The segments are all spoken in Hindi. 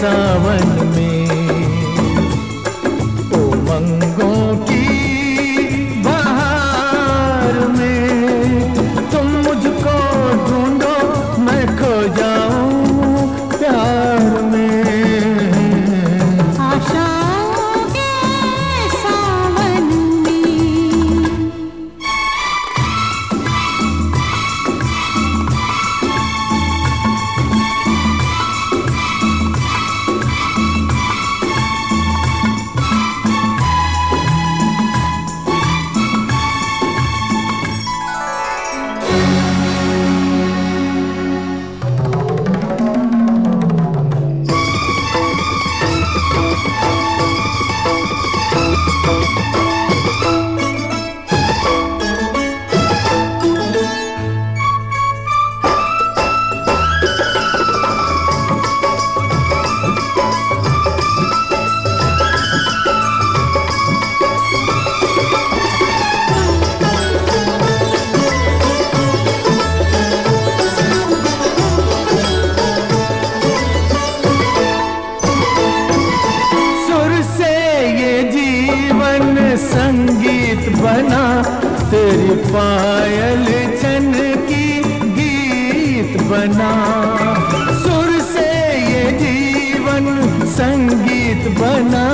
सावन में संगीत बना तेरी पायल चन की गीत बना। सुर से ये जीवन संगीत बना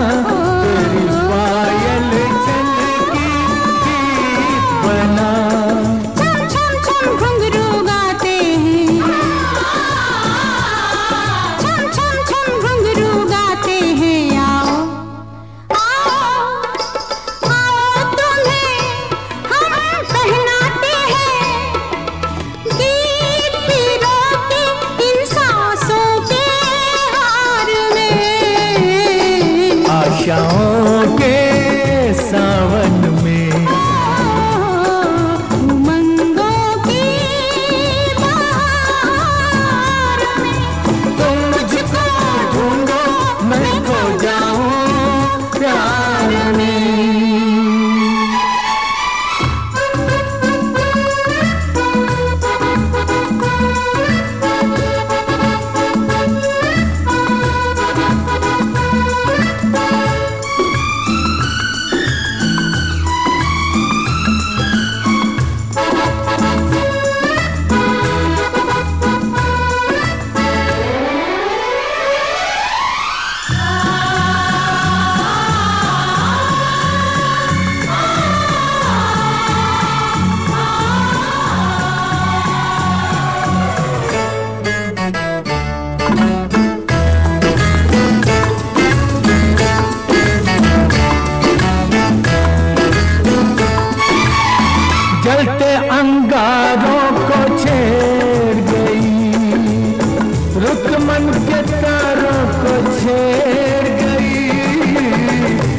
मन के तारों को छेड़ गई।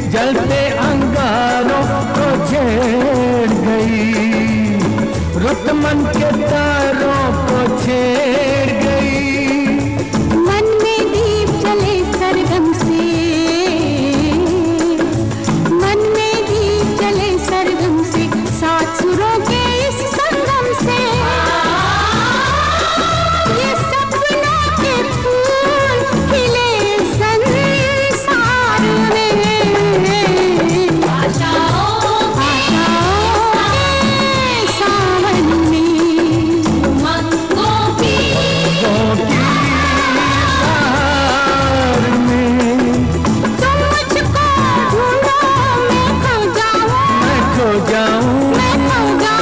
जलते अंगारों को छेड़ गई। रुत मन के तारों को छेड़ जाऊँ। मैं खो जाऊँ।